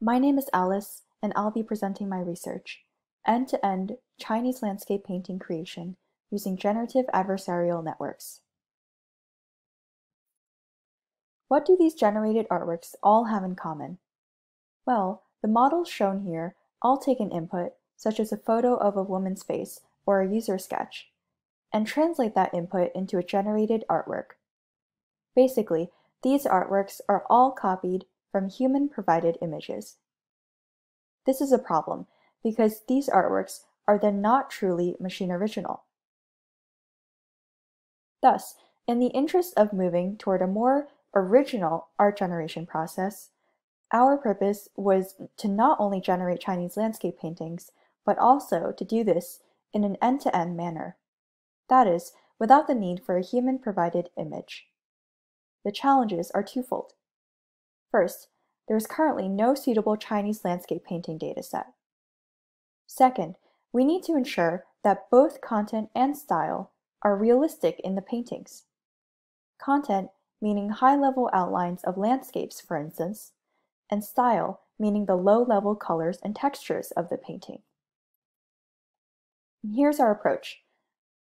My name is Alice, and I'll be presenting my research, End-to-End Chinese Landscape Painting Creation using Generative Adversarial Networks. What do these generated artworks all have in common? Well, the models shown here all take an input, such as a photo of a woman's face or a user sketch, and translate that input into a generated artwork. Basically, these artworks are all copied from human-provided images. This is a problem because these artworks are then not truly machine original. Thus, in the interest of moving toward a more original art generation process, our purpose was to not only generate Chinese landscape paintings, but also to do this in an end-to-end -end manner. That is, without the need for a human-provided image. The challenges are twofold. First, there is currently no suitable Chinese landscape painting dataset. Second, we need to ensure that both content and style are realistic in the paintings. Content meaning high-level outlines of landscapes, for instance, and style meaning the low-level colors and textures of the painting. Here's our approach.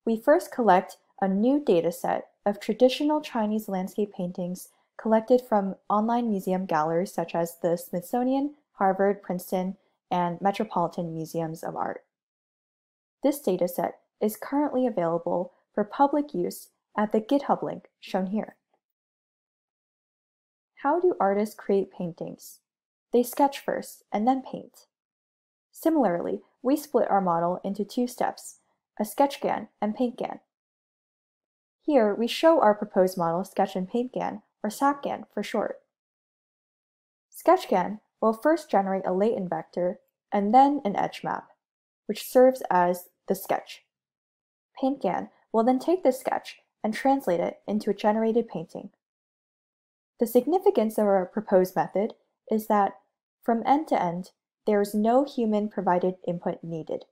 We first collect a new dataset of traditional Chinese landscape paintings collected from online museum galleries such as the Smithsonian, Harvard, Princeton, and Metropolitan Museums of Art. This dataset is currently available for public use at the GitHub link shown here. How do artists create paintings? They sketch first and then paint. Similarly, we split our model into two steps, a SketchGAN and PaintGAN. Here, we show our proposed model Sketch and PaintGAN, or SapGAN for short. SketchGAN will first generate a latent vector and then an edge map, which serves as the sketch. PaintGAN will then take this sketch and translate it into a generated painting. The significance of our proposed method is that from end to end, there is no human-provided input needed.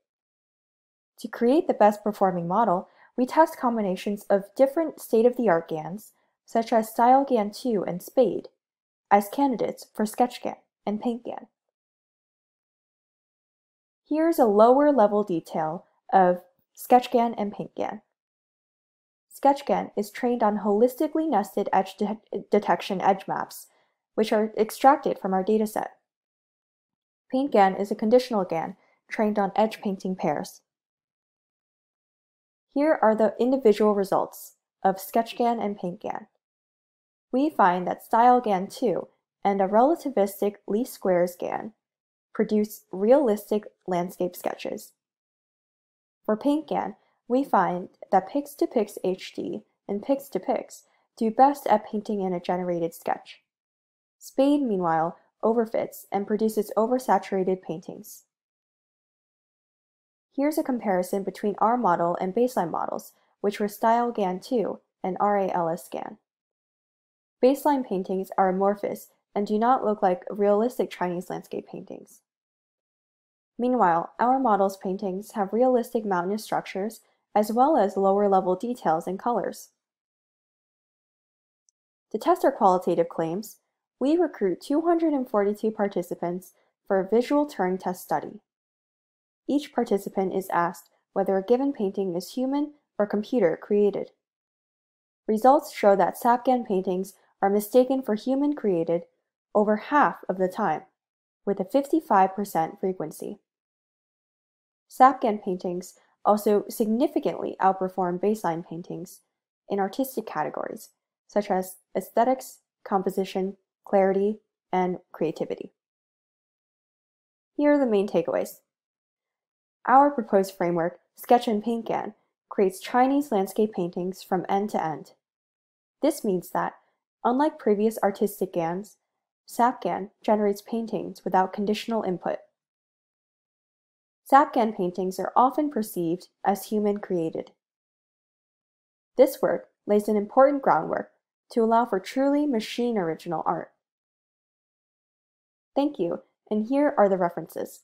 To create the best performing model, we test combinations of different state-of-the-art GANs, such as StyleGAN 2 and Spade, as candidates for SketchGAN and PaintGAN. Here's a lower level detail of SketchGAN and PaintGAN. SketchGAN is trained on holistically nested edge de detection edge maps, which are extracted from our dataset. PaintGAN is a conditional GAN trained on edge painting pairs. Here are the individual results of SketchGAN and PaintGAN. We find that StyleGAN 2 and a relativistic least squares GAN produce realistic landscape sketches. For PaintGAN, we find that Pix2Pix HD and Pix2Pix do best at painting in a generated sketch. Spade, meanwhile, overfits and produces oversaturated paintings. Here's a comparison between our model and baseline models, which were StyleGAN2 and RALSGAN. Baseline paintings are amorphous and do not look like realistic Chinese landscape paintings. Meanwhile, our model's paintings have realistic mountainous structures as well as lower-level details and colors. To test our qualitative claims, we recruit 242 participants for a visual Turing test study. Each participant is asked whether a given painting is human or computer created. Results show that SapGAN paintings are mistaken for human created over half of the time, with a 55% frequency. SapGAN paintings also significantly outperform baseline paintings in artistic categories, such as aesthetics, composition, clarity, and creativity. Here are the main takeaways. Our proposed framework, Sketch and PaintGAN, creates Chinese landscape paintings from end to end. This means that, unlike previous artistic GANs, SapGAN generates paintings without conditional input. SapGAN paintings are often perceived as human-created. This work lays an important groundwork to allow for truly machine original art. Thank you, and here are the references.